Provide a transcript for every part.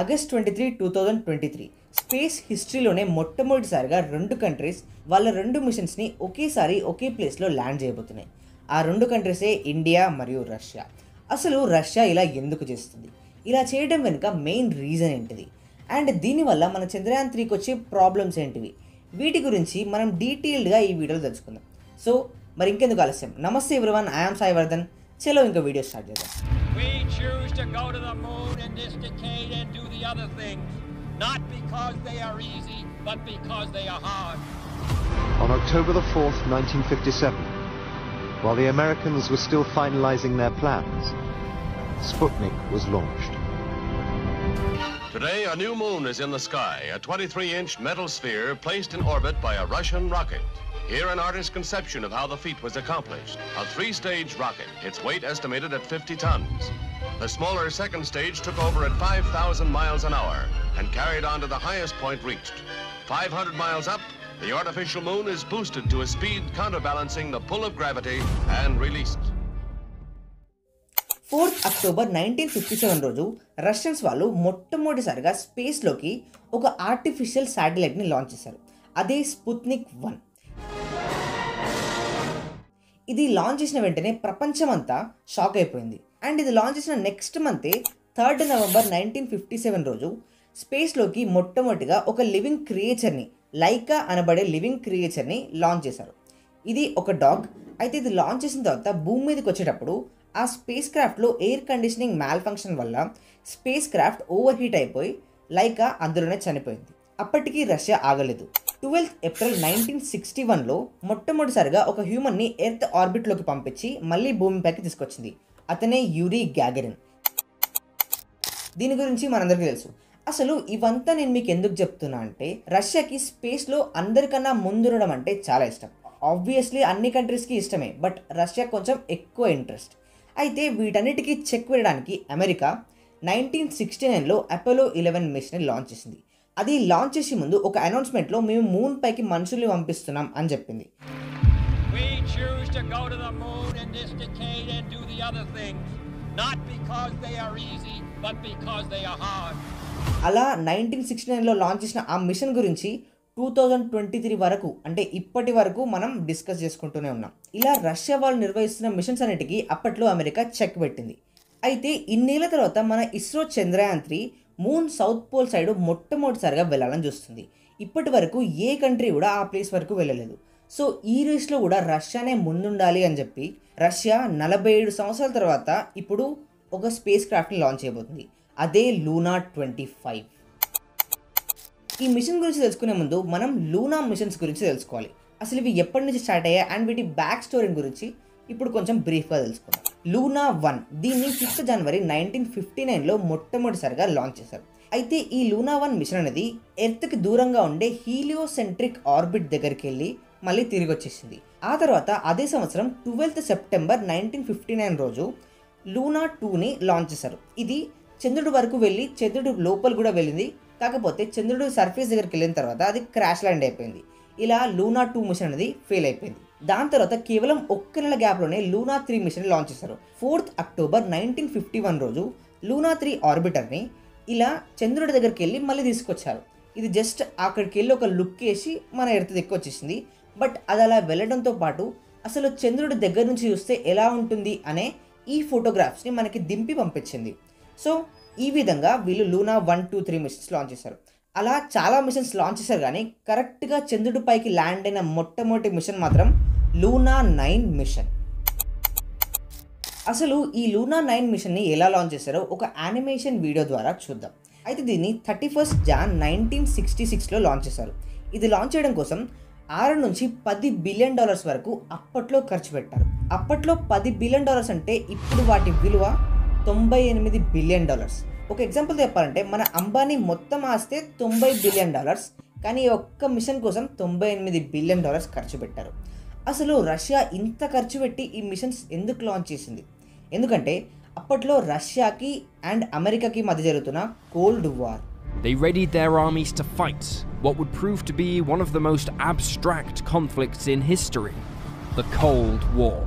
August twenty three two thousand twenty three space హిస్టరీలోనే మొట్టమొదటిసారిగా రెండు countries వాళ్ళ రెండు మిషన్స్ని ఒకేసారి ఒకే ప్లేస్లో ల్యాండ్ చేయబోతున్నాయి. ఆ రెండు కంట్రీసే ఇండియా మరియు రష్యా. అసలు రష్యా ఇలా ఎందుకు చేస్తుంది? ఇలా చేయడం వెనుక మెయిన్ రీజన్ ఏంటిది? అండ్ దీనివల్ల మన చంద్రయాన్ త్రీకి వచ్చే ప్రాబ్లమ్స్ ఏంటివి? వీటి గురించి మనం డీటెయిల్డ్గా ఈ వీడియోలో తెలుసుకుందాం. సో మరి ఇంకెందుకు ఆలస్యం? నమస్తే ఎవరివన్ ఐఆమ్ సాయివర్ధన్ చలో ఇంకా వీడియో స్టార్ట్ చేద్దాం. Choose to go to the moon in this decade and do the other things, not because they are easy, but because they are hard. On October the 4th, 1957, while the Americans were still finalizing their plans, Sputnik was launched. Today, a new moon is in the sky, a 23-inch metal sphere placed in orbit by a Russian rocket. Here, an artist's conception of how the feat was accomplished. A three-stage rocket, its weight estimated at 50 tons. The smaller second stage took over at 5,000 miles an hour and carried on to the highest point reached. 500 miles up, the artificial moon is boosted to a speed counterbalancing the pull of gravity and released. Fourth October nineteen fifty seven రోజు Russians వాళ్ళు మొట్టమొదటిసారిగా స్పేస్లోకి ఒక artificial శాటిలైట్ని launch చేశారు అదే Sputnik one ఇది launch చేసిన వెంటనే ప్రపంచమంతా షాక్ అయిపోయింది అండ్ ఇది లాంచ్ చేసిన next మంతే third November nineteen fifty seven రోజు స్పేస్లోకి మొట్టమొదటిగా ఒక లివింగ్ క్రియేచర్ని లైకా అనబడే లివింగ్ క్రియేచర్ని లాంచ్ చేశారు. ఇది ఒక డాగ్. అయితే ఇది లాంచ్ చేసిన తర్వాత భూమి మీదకి వచ్చేటప్పుడు ఆ స్పేస్ క్రాఫ్ట్లో ఎయిర్ కండిషనింగ్ మ్యాల్ ఫంక్షన్ వల్ల స్పేస్ క్రాఫ్ట్ ఓవర్ హీట్ అయిపోయి లైకా అందులోనే చనిపోయింది. అప్పటికీ రష్యా ఆగలేదు. ట్వెల్త్ ఏప్రిల్ నైన్టీన్ సిక్స్టీ వన్లో మొట్టమొదటిసారిగా ఒక హ్యూమన్ని ఎర్త్ ఆర్బిట్లోకి పంపించి మళ్ళీ భూమిపైకి తీసుకొచ్చింది. అతనే యూరీ గ్యాగరిన్. దీని గురించి మనందరికీ తెలుసు. అసలు ఇవంతా నేను మీకు ఎందుకు చెప్తున్నా అంటే రష్యాకి స్పేస్లో అందరికన్నా ముందుండడం అంటే చాలా ఇష్టం. ఆబ్వియస్లీ అన్ని కంట్రీస్కి ఇష్టమే బట్ రష్యా కొంచెం ఎక్కువ ఇంట్రెస్ట్. అయితే వీటన్నిటికీ చెక్ వేయడానికి అమెరికా నైన్టీన్ సిక్స్టీ నైన్లో అపోలో ఇలెవెన్ మిషన్ లాంచ్ చేసింది. అది లాంచ్ చేసే ముందు ఒక అనౌన్స్మెంట్లో మేము మూన్ పైకి మనుషుల్ని పంపిస్తున్నాం అని చెప్పింది. We choose to go to the moon in this decade and do the other things, not because they are easy, but because they are hard. అలా నైన్టీన్ సిక్స్టీ నైన్లో లాంచ్ చేసిన ఆ మిషన్ గురించి టూ థౌజండ్ ట్వంటీ త్రీ వరకు అంటే ఇప్పటి వరకు మనం డిస్కస్ చేసుకుంటూనే ఉన్నాం. ఇలా రష్యా వాళ్ళు నిర్వహిస్తున్న మిషన్స్ అన్నిటికీ అప్పట్లో అమెరికా చెక్ పెట్టింది. అయితే ఇన్నేళ్ళ తర్వాత మన ISRO Chandrayaan three moon south pole side మొట్టమొదటిసారిగా వెళ్ళాలని చూస్తుంది. ఇప్పటి వరకు ఏ కంట్రీ కూడా ఆ ప్లేస్ వరకు వెళ్ళలేదు. సో ఈ రేస్లో కూడా రష్యానే ముందుండాలి అని చెప్పి రష్యా నలభై ఏడు సంవత్సరాల తర్వాత ఇప్పుడు ఒక స్పేస్ క్రాఫ్ట్ని లాంచ్ చేయబోతుంది. అదే లూనా ట్వంటీ ఫైవ్. ఈ మిషన్ గురించి తెలుసుకునే ముందు మనం లూనా మిషన్స్ గురించి తెలుసుకోవాలి. అసలు ఇవి ఎప్పటి నుంచి స్టార్ట్ అయ్యాయి అండ్ వీటి బ్యాక్ స్టోరీ గురించి ఇప్పుడు కొంచెం బ్రీఫ్గా తెలుసుకుందాం. లూనా వన్ దీన్ని ఫిఫ్త్ జనవరి నైన్టీన్ ఫిఫ్టీ నైన్లో మొట్టమొదటిసారిగా లాంచ్ చేశారు. అయితే ఈ లూనా వన్ మిషన్ అనేది ఎర్త్కి దూరంగా ఉండే హీలియోసెంట్రిక్ ఆర్బిట్ దగ్గరికి వెళ్ళి మళ్ళీ తిరిగి వచ్చేసింది ఆ తర్వాత అదే సంవత్సరం twelfth September nineteen fifty nine రోజు లూనా టూని లాంచ్ చేశారు. ఇది చంద్రుడి వరకు వెళ్ళి చంద్రుడు లోపల కూడా వెళ్ళింది. కాకపోతే చంద్రుడు సర్ఫేస్ దగ్గరికి వెళ్ళిన తర్వాత అది క్రాష్ ల్యాండ్ అయిపోయింది. ఇలా లూనా టూ మిషన్ అనేది ఫెయిల్ అయిపోయింది. దాని తర్వాత కేవలం ఒక్క నెల గ్యాప్లోనే లూనా త్రీ మిషన్ లాంచ్ చేశారు. Fourth October nineteen fifty one రోజు లూనా త్రీ ఆర్బిటర్ని ఇలా చంద్రుడి దగ్గరికి వెళ్ళి మళ్ళీ తీసుకొచ్చారు. ఇది జస్ట్ అక్కడికి వెళ్ళి ఒక లుక్ వేసి మన ఎర్త్ దిక్కు వచ్చేసింది బట్ అది అలా వెళ్ళడంతో పాటు అసలు చంద్రుడి దగ్గర నుంచి చూస్తే ఎలా ఉంటుంది అనే ఈ ఫోటోగ్రాఫ్స్ని మనకి దింపి పంపించింది. సో ఈ విధంగా వీళ్ళు Luna one two three missions launch చేశారు. అలా చాలా మిషన్స్ లాంచ్ చేశారు కానీ కరెక్ట్గా చంద్రుడి పైకి ల్యాండ్ అయిన మొట్టమొదటి మిషన్ మాత్రం లూనా నైన్ మిషన్ అసలు ఈ లూనా నైన్ మిషన్ని ఎలా లాంచ్ చేశారో ఒక యానిమేషన్ వీడియో ద్వారా చూద్దాం. అయితే దీన్ని thirty first Jan nineteen sixty సిక్స్లో లాంచ్ చేశారు. ఇది లాంచ్ చేయడం కోసం ఆరు నుంచి పది బిలియన్ డాలర్స్ వరకు అప్పట్లో ఖర్చు పెట్టారు. అప్పట్లో పది బిలియన్ డాలర్స్ అంటే ఇప్పుడు వాటి విలువ తొంభై ఎనిమిది బిలియన్ డాలర్స్. ఒక ఎగ్జాంపుల్ చెప్పాలంటే మన అంబానీ మొత్తం ఆస్తే తొంభై బిలియన్ డాలర్స్ కానీ ఈ ఒక్క మిషన్ కోసం తొంభై ఎనిమిది బిలియన్ డాలర్స్ ఖర్చు పెట్టారు. అసలు రష్యా ఇంత ఖర్చు పెట్టి ఈ మిషన్స్ ఎందుకు లాంచ్ చేసింది? ఎందుకంటే అప్పట్లో రష్యాకి అండ్ అమెరికాకి మధ్య జరుగుతున్న cold war They readied their armies to fight what would prove to be one of the most abstract conflicts in history the Cold War.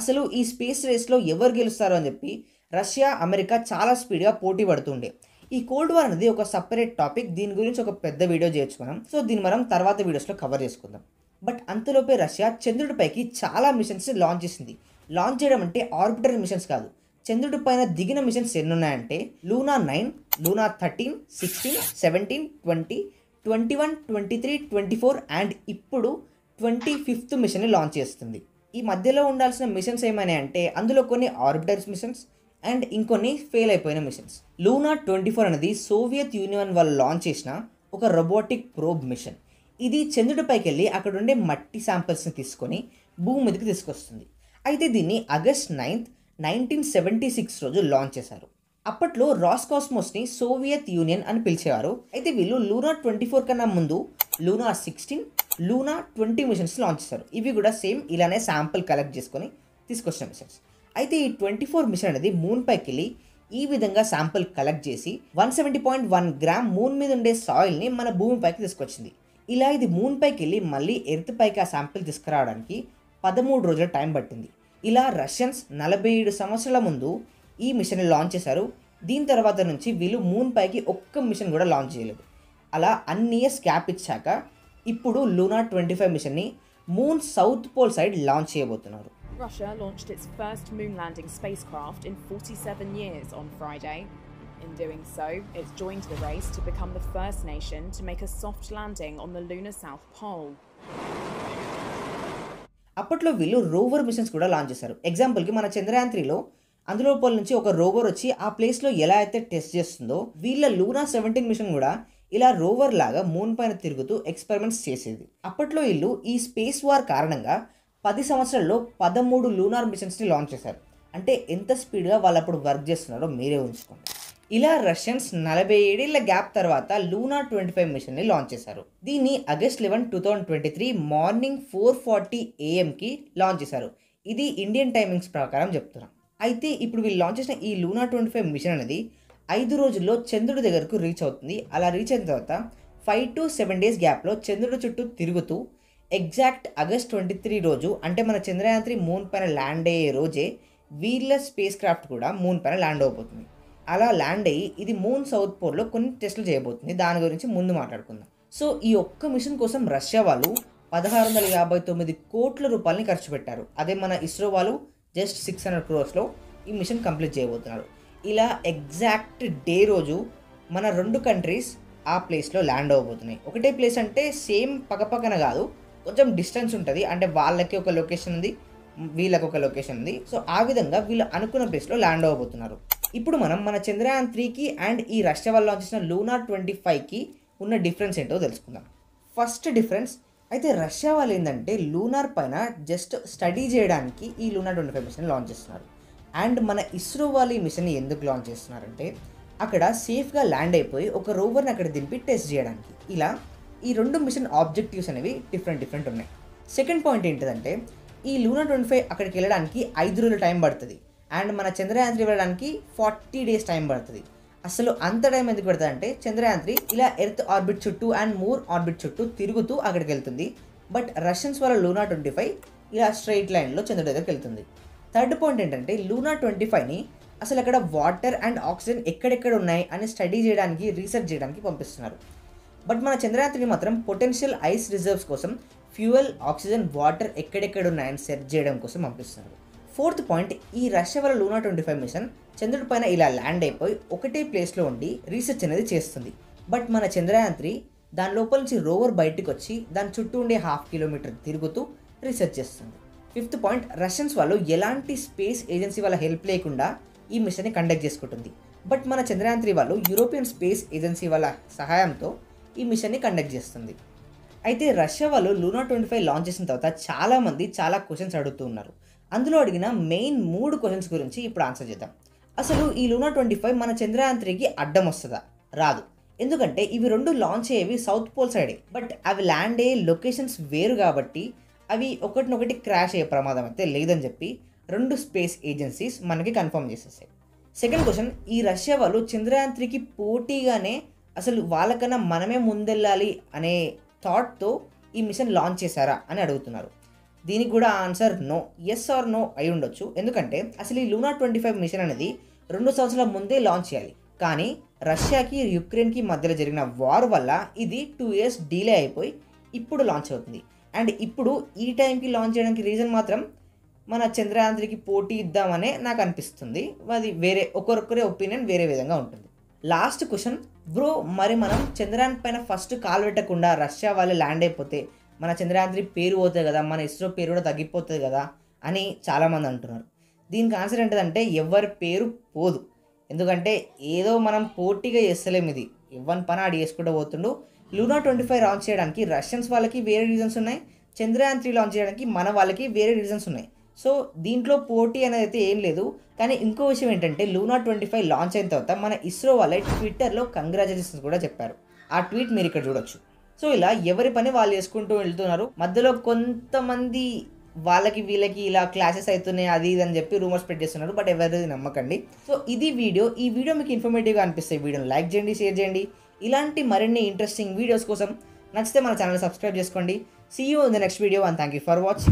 అసలు ఈ స్పేస్ రేస్లో ఎవరు గెలుస్తారు అని చెప్పి రష్యా అమెరికా చాలా స్పీడ్గా పోటీ పడుతుండే. ఈ కోల్డ్ వార్ అనేది ఒక సపరేట్ టాపిక్ దీని గురించి ఒక పెద్ద వీడియో చేయొచ్చు మనం సో దీన్ని మనం తర్వాత వీడియోస్లో కవర్ చేసుకుందాం. బట్ అంతలోపే రష్యా చంద్రుడిపైకి చాలా మిషన్స్ని లాంచ్ చేసింది. లాంచ్ చేయడం అంటే ఆర్బిటర్ మిషన్స్ కాదు. చంద్రుడి పైన దిగిన మిషన్స్ ఎన్ని ఉన్నాయంటే Luna nine Luna thirteen sixteen seventeen twenty twenty one twenty three twenty four and ఇప్పుడు ట్వంటీ ఫిఫ్త్ మిషన్ని లాంచ్ చేస్తుంది. ఈ మధ్యలో ఉండాల్సిన మిషన్స్ ఏమైనా అంటే అందులో కొన్ని ఆర్బిటర్స్ మిషన్స్ అండ్ ఇంకొన్ని ఫెయిల్ అయిపోయిన మిషన్స్ లూనా ట్వంటీ ఫోర్ అనేది సోవియత్ యూనియన్ వాళ్ళు లాంచ్ చేసిన ఒక రోబోటిక్ ప్రోబ్ మిషన్ ఇది చంద్రుడిపైకి వెళ్ళి అక్కడ ఉండే మట్టి శాంపిల్స్ని తీసుకొని భూమి మీదకి తీసుకొస్తుంది. అయితే దీన్ని August ninth nineteen seventy six రోజు లాంచ్ చేశారు. అప్పట్లో రాస్కాస్మోస్ని సోవియత్ యూనియన్ అని పిలిచేవారు. అయితే వీళ్ళు లూనా ట్వంటీ ఫోర్ కన్నా ముందు Luna sixteen Luna twenty missions launch చేశారు. ఇవి కూడా సేమ్ ఇలానే శాంపుల్ కలెక్ట్ చేసుకొని తీసుకొచ్చిన మిషన్స్. అయితే ఈ ట్వంటీ ఫోర్ మిషన్ అనేది మూన్ పైకి వెళ్ళి ఈ విధంగా శాంపుల్ కలెక్ట్ చేసి one seventy point one gram moon మీద ఉండే సాయిల్ని మన భూమిపైకి తీసుకొచ్చింది. ఇలా ఇది మూన్ పైకి వెళ్ళి మళ్ళీ ఎర్త్ పైకి ఆ శాంపిల్ తీసుకురావడానికి పదమూడు రోజుల టైం పట్టింది. ఇలా రష్యన్స్ నలభై ఏడు సంవత్సరాల ముందు ఈ మిషన్ లాంచ్ చేశారు దీని తర్వాత నుంచి వీళ్ళు మూన్ పైకి ఒక్క మిషన్ కూడా లాంచ్ చేయలేదు అలా అన్ని ఇయర్స్ గ్యాప్ ఇచ్చాక ఇప్పుడు లూనా ట్వంటీ ఫైవ్ మిషన్ని moon south pole side launch చేయబోతున్నారు Russia launched its first moon landing spacecraft in 47 years on Friday. In doing so, it's joined the race to become the first nation to make a soft landing on the lunar south pole. అప్పట్లో వీళ్ళు rover machines కూడా launch చేశారు ఎగ్జాంపుల్కి మన చంద్రయాన్ త్రీలో అందులో నుంచి ఒక రోవర్ వచ్చి ఆ ప్లేస్లో ఎలా అయితే టెస్ట్ చేస్తుందో వీళ్ళ లూనా సెవెంటీన్ మిషన్ కూడా ఇలా రోవర్ లాగా మూన్ పైన తిరుగుతూ ఎక్స్పెరిమెంట్స్ చేసేది. అప్పట్లో వీళ్ళు ఈ స్పేస్ వార్ కారణంగా పది సంవత్సరాల్లో పదమూడు లూనార్ మిషన్స్ని లాంచ్ చేశారు. అంటే ఎంత స్పీడ్గా వాళ్ళు అప్పుడు వర్క్ చేస్తున్నారో మీరే ఉంచుకోండి ఇలా రష్యన్స్ నలభై ఏడేళ్ళ గ్యాప్ తర్వాత లూనా ట్వంటీ ఫైవ్ మిషన్ని లాంచ్ చేశారు. దీన్ని August eleven two thousand twenty three morning four forty ఏఎంకి launch చేశారు. ఇది ఇండియన్ టైమింగ్స్ ప్రకారం చెప్తున్నాం. అయితే ఇప్పుడు వీళ్ళు లాంచ్ చేసిన ఈ లూనా ట్వంటీ ఫైవ్ మిషన్ అనేది ఐదు రోజుల్లో చంద్రుడి దగ్గరకు రీచ్ అవుతుంది. అలా రీచ్ అయిన తర్వాత ఫైవ్ టు సెవెన్ డేస్ గ్యాప్లో చంద్రుడి చుట్టూ తిరుగుతూ ఎగ్జాక్ట్ ఆగస్ట్ ట్వంటీ త్రీ రోజు అంటే మన చంద్రయాన్ త్రీ మూన్ పైన ల్యాండ్ అయ్యే రోజే వీళ్ళ స్పేస్ క్రాఫ్ట్ కూడా మూన్ పైన ల్యాండ్ అవబోతుంది అలా ల్యాండ్ అయ్యి ఇది మూన్ సౌత్ పోర్లో కొన్ని టెస్టులు చేయబోతుంది. దాని గురించి ముందు మాట్లాడుకుందాం. సో ఈ ఒక్క మిషన్ కోసం రష్యా వాళ్ళు పదహారు వందల యాభై తొమ్మిది కోట్ల రూపాయలని ఖర్చు పెట్టారు. అదే మన ఇస్రో వాళ్ళు జస్ట్ సిక్స్ హండ్రెడ్ క్రోర్స్లో ఈ మిషన్ కంప్లీట్ చేయబోతున్నారు ఇలా ఎగ్జాక్ట్ డే రోజు మన రెండు కంట్రీస్ ఆ ప్లేస్లో ల్యాండ్ అవ్వబోతున్నాయి. ఒకటే ప్లేస్ అంటే సేమ్ పక్కపక్కన కాదు కొంచెం డిస్టెన్స్ ఉంటుంది. అంటే వాళ్ళకి ఒక లొకేషన్ ఉంది వీళ్ళకి ఒక లొకేషన్ ఉంది. సో ఆ విధంగా వీళ్ళు అనుకున్న ప్లేస్లో ల్యాండ్ అవ్వబోతున్నారు. ఇప్పుడు మనం మన చంద్రయాన్ త్రీకి అండ్ ఈ రష్యా వల్ల లాంచ్ చేసిన లూనా ట్వంటీ ఫైవ్కి ఉన్న డిఫరెన్స్ ఏంటో తెలుసుకుందాం. ఫస్ట్ డిఫరెన్స్ అయితే రష్యా వాళ్ళు ఏంటంటే లూనార్ పైన జస్ట్ స్టడీ చేయడానికి ఈ Luna twenty five mission launch చేస్తున్నారు. అండ్ మన ఇస్రో వాళ్ళు ఈ మిషన్ ఎందుకు లాంచ్ చేస్తున్నారంటే అక్కడ సేఫ్గా ల్యాండ్ అయిపోయి ఒక రోవర్ని అక్కడ దింపి టెస్ట్ చేయడానికి. ఇలా ఈ రెండు మిషన్ ఆబ్జెక్టివ్స్ అనేవి డిఫరెంట్ డిఫరెంట్ ఉన్నాయి. సెకండ్ పాయింట్ ఏంటిదంటే ఈ లూనా ట్వంటీ ఫైవ్ అక్కడికి వెళ్ళడానికి ఐదు రోజులు టైం పడుతుంది. అండ్ మన చంద్రయాన్ త్రీ వెళ్ళడానికి ఫార్టీ డేస్ టైం పడుతుంది. అసలు అంత టైం ఎందుకు పడుతుంది అంటే చంద్రయాన్ త్రీ ఇలా ఎర్త్ ఆర్బిట్ చుట్టూ అండ్ మూర్ ఆర్బిట్ చుట్టూ తిరుగుతూ అక్కడికి వెళ్తుంది. బట్ రష్యన్స్ వల్ల లూనా ట్వంటీ ఫైవ్ ఇలా స్ట్రైట్ లైన్లో చంద్రుడి దగ్గరికి వెళ్తుంది. థర్డ్ పాయింట్ ఏంటంటే లూనా ట్వంటీ ఫైవ్ని అసలు అక్కడ వాటర్ అండ్ ఆక్సిజన్ ఎక్కడెక్కడ ఉన్నాయి అని స్టడీ చేయడానికి రీసెర్చ్ చేయడానికి పంపిస్తున్నారు. బట్ మన చంద్రయాత్రిని మాత్రం పొటెన్షియల్ ఐస్ రిజర్వ్స్ కోసం ఫ్యూయల్ ఆక్సిజన్ వాటర్ ఎక్కడెక్కడ ఉన్నాయని సెర్చ్ చేయడం కోసం పంపిస్తున్నారు. ఫోర్త్ పాయింట్ ఈ రష్యా వల్ల లూనా ట్వంటీ ఫైవ్ మిషన్ చంద్రుడి పైన ఇలా ల్యాండ్ అయిపోయి ఒకటే ప్లేస్లో ఉండి రీసెర్చ్ అనేది చేస్తుంది. బట్ మన చంద్రయాన్ త్రీ దాని లోపల నుంచి రోవర్ బయటకు వచ్చి దాని చుట్టూ ఉండే హాఫ్ కిలోమీటర్ తిరుగుతూ రీసెర్చ్ చేస్తుంది. ఫిఫ్త్ పాయింట్ రష్యన్స్ వాళ్ళు ఎలాంటి స్పేస్ ఏజెన్సీ వాళ్ళ హెల్ప్ లేకుండా ఈ మిషన్ని కండక్ట్ చేసుకుంటుంది. బట్ మన చంద్రయాన్ త్రీ వాళ్ళు యూరోపియన్ స్పేస్ ఏజెన్సీ వాళ్ళ సహాయంతో ఈ మిషన్ని కండక్ట్ చేస్తుంది. అయితే రష్యా వాళ్ళు లూనా ట్వంటీ ఫైవ్ లాంచ్ చేసిన తర్వాత చాలామంది చాలా క్వశ్చన్స్ అడుగుతూ ఉన్నారు. అందులో అడిగిన మెయిన్ మూడు క్వశ్చన్స్ గురించి ఇప్పుడు ఆన్సర్ చేద్దాం. అసలు ఈ లూనా ట్వంటీ ఫైవ్ మన చంద్రయాన్ త్రీకి అడ్డం వస్తుందా? రాదు. ఎందుకంటే ఇవి రెండు లాంచ్ అయ్యేవి సౌత్ పోల్ సైడే బట్ అవి ల్యాండ్ అయ్యే లొకేషన్స్ వేరు కాబట్టి అవి ఒకటినొకటి క్రాష్ అయ్యే ప్రమాదం అయితే లేదని చెప్పి రెండు స్పేస్ ఏజెన్సీస్ మనకి కన్ఫర్మ్ చేసేసాయి. సెకండ్ క్వశ్చన్ ఈ రష్యా వాళ్ళు చంద్రయాన్ త్రీకి పోటీగానే అసలు వాళ్ళకన్నా మనమే ముందెళ్ళాలి అనే థాట్తో ఈ మిషన్ లాంచ్ చేశారా అని అడుగుతున్నారు. దీనికి కూడా answer no yes or no అయి ఉండొచ్చు. ఎందుకంటే అసలు ఈ లూనా ట్వంటీ ఫైవ్ మిషన్ అనేది రెండు సంవత్సరాల ముందే లాంచ్ చేయాలి. కానీ రష్యాకి యుక్రెయిన్కి మధ్యలో జరిగిన వార్ వల్ల ఇది టూ ఇయర్స్ డిలే అయిపోయి ఇప్పుడు లాంచ్ అవుతుంది. అండ్ ఇప్పుడు ఈ టైంకి లాంచ్ చేయడానికి రీజన్ మాత్రం మన చంద్రయాన్ పోటీ ఇద్దామనే నాకు అనిపిస్తుంది. అది వేరే ఒకరొకరి ఒపీనియన్ వేరే విధంగా ఉంటుంది. లాస్ట్ క్వశ్చన్ బ్రో మరి మనం చంద్రయాన్ పైన ఫస్ట్ కాల్ పెట్టకుండా రష్యా వాళ్ళు ల్యాండ్ అయిపోతే మన చంద్రయాన్ పేరు పోతుంది కదా మన ఇస్రో పేరు కూడా తగ్గిపోతుంది కదా అని చాలామంది అంటున్నారు. దీనికి ఆన్సర్ ఏంటంటే ఎవరి పేరు పోదు. ఎందుకంటే ఏదో మనం పోటీగా చేస్తలేం ఇది. ఇవ్వని పని ఆడి చేసుకుంటూ పోతుండు. లూనా ట్వంటీ ఫైవ్ లాంచ్ చేయడానికి రష్యన్స్ వాళ్ళకి వేరే రీజన్స్ ఉన్నాయి. చంద్రయాన్ త్రీ లాంచ్ చేయడానికి మన వాళ్ళకి వేరే రీజన్స్ ఉన్నాయి. సో దీంట్లో పోటీ అనేది అయితే ఏం లేదు. కానీ ఇంకో విషయం ఏంటంటే లూనా ట్వంటీ ఫైవ్ లాంచ్ అయిన తర్వాత మన ఇస్రో వాళ్ళే ట్విట్టర్లో కంగ్రాచులేషన్స్ కూడా చెప్పారు. ఆ ట్వీట్ మీరు ఇక్కడ చూడొచ్చు. సో ఇలా ఎవరి పని వాళ్ళు చేసుకుంటూ వెళ్తున్నారు. మధ్యలో కొంతమంది వాళ్ళకి వీళ్ళకి ఇలా క్లాసెస్ అవుతున్నాయి అది ఇది అని చెప్పి రూమర్స్ స్ప్రెడ్ చేస్తున్నారు బట్ ఎవరిది నమ్మకండి. సో ఇది వీడియో. ఈ వీడియో మీకు ఇన్ఫర్మేటివ్గా అనిపిస్తే వీడియోని లైక్ చేయండి షేర్ చేయండి. ఇలాంటి మరిన్ని ఇంట్రెస్టింగ్ వీడియోస్ కోసం నచ్చితే మన ఛానల్ సబ్స్క్రైబ్ చేసుకోండి. See you in the next video and thank you for watch